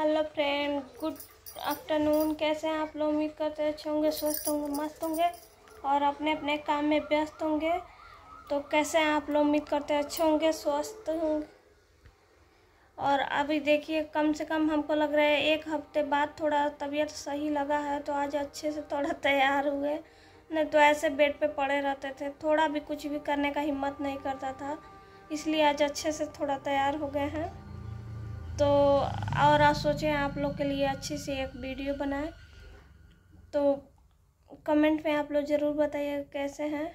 Hello friend, good afternoon. कैसे हैं आप लोग? उम्मीद करते अच्छे होंगे, स्वस्थ होंगे, मस्त होंगे और अपने अपने काम में व्यस्त होंगे। तो कैसे हैं आप लोग? उम्मीद करते अच्छे होंगे, स्वस्थ होंगे। और अभी देखिए, कम से कम हमको लग रहा है एक हफ़्ते बाद थोड़ा तबीयत सही लगा है तो आज अच्छे से थोड़ा तैयार हुए। नहीं तो ऐसे बेड पे पड़े रहते थे। थोड़ा भी कुछ भी करने का हिम्मत नहीं करता था, इसलिए आज अच्छे से थोड़ा तैयार हो गए हैं। तो और आप सोचें, आप लोग के लिए अच्छी सी एक वीडियो बनाए। तो कमेंट में आप लोग ज़रूर बताइए कैसे हैं।